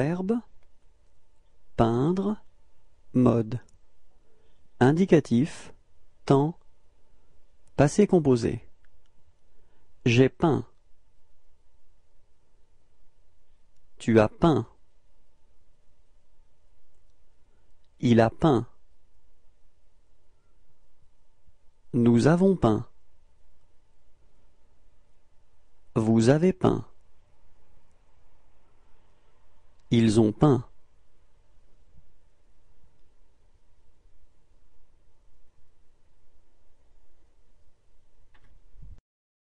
Verbe peindre mode. Indicatif temps passé composé. J'ai peint. Tu as peint. Il a peint. Nous avons peint. Vous avez peint Ils ont peint